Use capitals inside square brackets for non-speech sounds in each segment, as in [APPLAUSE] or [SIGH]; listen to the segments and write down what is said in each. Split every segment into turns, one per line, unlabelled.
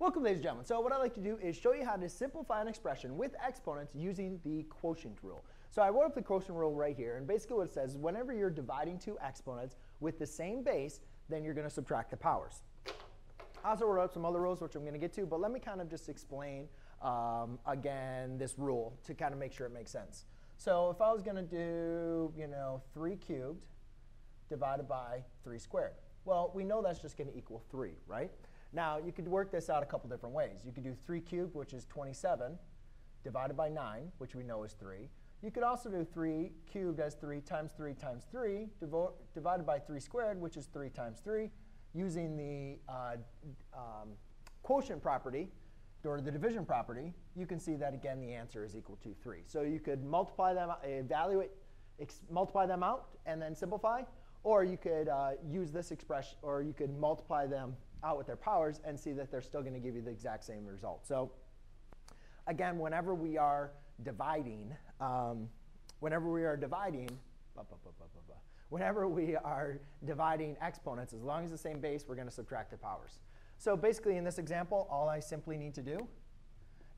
Welcome, ladies and gentlemen. So what I'd like to do is show you how to simplify an expression with exponents using the quotient rule. So I wrote up the quotient rule right here, and basically what it says is whenever you're dividing two exponents with the same base, then you're going to subtract the powers. I also wrote up some other rules, which I'm going to get to, but let me kind of just explain, um, again, this rule to kind of make sure it makes sense. So if I was going to do, you know, 3 cubed divided by 3 squared, well, we know that's just going to equal 3, right? Now, you could work this out a couple different ways. You could do 3 cubed, which is 27, divided by 9, which we know is 3. You could also do 3 cubed as 3 times 3 times 3, divided by 3 squared, which is 3 times 3, using the uh, um, quotient property, or the division property, you can see that, again, the answer is equal to 3. So you could multiply them, evaluate, multiply them out, and then simplify. Or you could uh, use this expression, or you could multiply them out with their powers and see that they're still going to give you the exact same result. So again, whenever we are dividing, um, whenever we are dividing, bah, bah, bah, whenever we are dividing exponents, as long as the same base, we're going to subtract the powers. So basically, in this example, all I simply need to do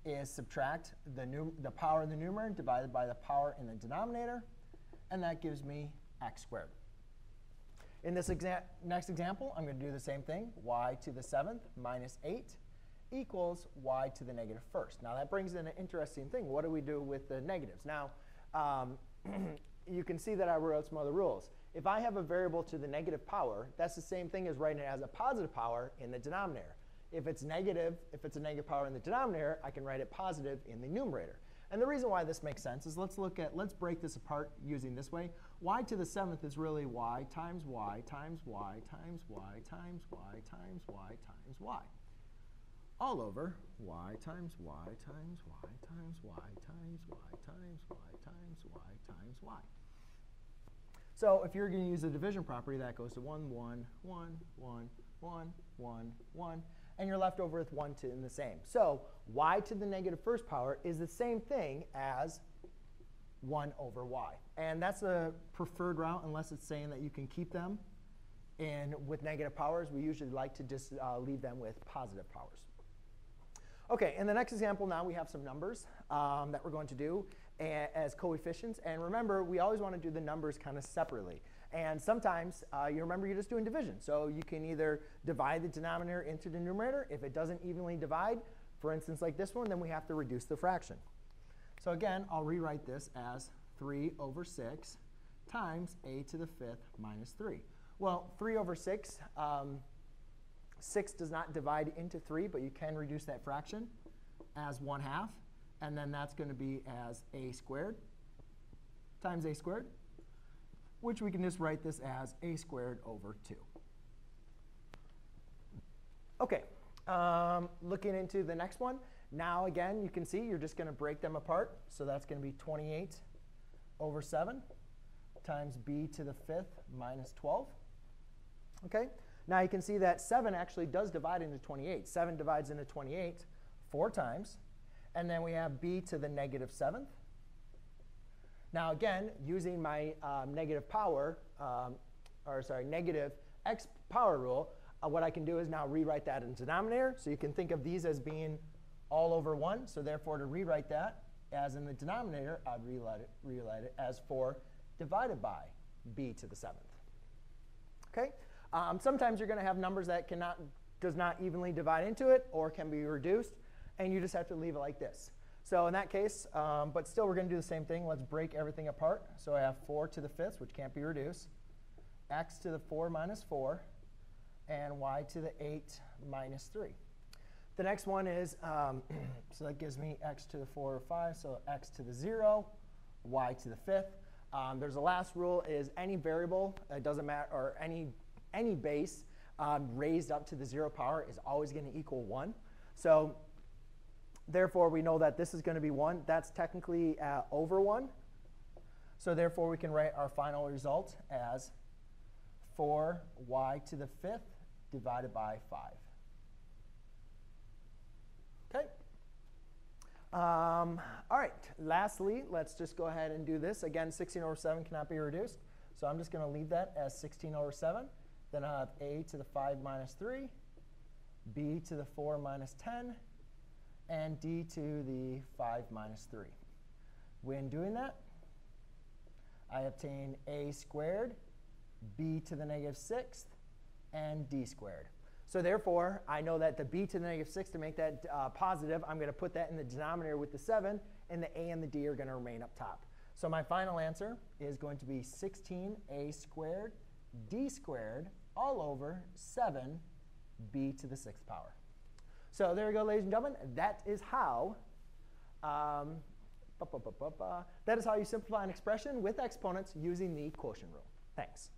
is subtract the, the power in the numerator divided by the power in the denominator, and that gives me x squared. In this exa next example, I'm going to do the same thing. y to the 7th minus 8 equals y to the negative first. Now that brings in an interesting thing. What do we do with the negatives? Now, um, [CLEARS THROAT] you can see that I wrote some other rules. If I have a variable to the negative power, that's the same thing as writing it as a positive power in the denominator. If it's negative, if it's a negative power in the denominator, I can write it positive in the numerator. And the reason why this makes sense is let's look at, let's break this apart using this way. y to the seventh is really y times y times y times y times y times y times y. All over y times y times y times y times y times y times y times y. So if you're going to use the division property, that goes to 1, 1, 1, 1, 1, 1, 1 and you're left over with 1 to in the same. So y to the negative first power is the same thing as 1 over y. And that's the preferred route unless it's saying that you can keep them. And with negative powers, we usually like to just uh, leave them with positive powers. OK, in the next example now we have some numbers um, that we're going to do as coefficients. And remember, we always want to do the numbers kind of separately. And sometimes, uh, you remember, you're just doing division. So you can either divide the denominator into the numerator. If it doesn't evenly divide, for instance, like this one, then we have to reduce the fraction. So again, I'll rewrite this as 3 over 6 times a to the fifth minus 3. Well, 3 over 6, um, 6 does not divide into 3, but you can reduce that fraction as 1 half. And then that's going to be as a squared times a squared which we can just write this as a squared over 2. OK, um, looking into the next one. Now, again, you can see you're just going to break them apart. So that's going to be 28 over 7 times b to the fifth minus 12. OK, now you can see that 7 actually does divide into 28. 7 divides into 28 four times. And then we have b to the negative negative seventh now again, using my um, negative power, um, or sorry, negative x power rule, uh, what I can do is now rewrite that in the denominator. So you can think of these as being all over 1. So therefore, to rewrite that as in the denominator, I'd rewrite it, rewrite it as 4 divided by b to the 7th. Okay? Um, sometimes you're going to have numbers that cannot, does not evenly divide into it or can be reduced. And you just have to leave it like this. So in that case, um, but still we're going to do the same thing. Let's break everything apart. So I have 4 to the fifth, which can't be reduced, x to the 4 minus 4, and y to the 8 minus 3. The next one is, um, [CLEARS THROAT] so that gives me x to the 4 or 5, so x to the 0, y to the fifth. Um, there's a last rule is any variable, it doesn't matter, or any, any base um, raised up to the 0 power is always going to equal 1. So Therefore, we know that this is going to be 1. That's technically uh, over 1. So therefore, we can write our final result as 4y to the fifth divided by 5. OK? Um, all right. Lastly, let's just go ahead and do this. Again, 16 over 7 cannot be reduced. So I'm just going to leave that as 16 over 7. Then I have a to the 5 minus 3 b to the 4 minus 10, and d to the 5 minus 3. When doing that, I obtain a squared, b to the negative 6th, and d squared. So therefore, I know that the b to the negative 6, to make that uh, positive, I'm going to put that in the denominator with the 7, and the a and the d are going to remain up top. So my final answer is going to be 16a squared d squared all over 7b to the 6th power. So there we go, ladies and gentlemen. That is how um, that is how you simplify an expression with exponents using the quotient rule. Thanks.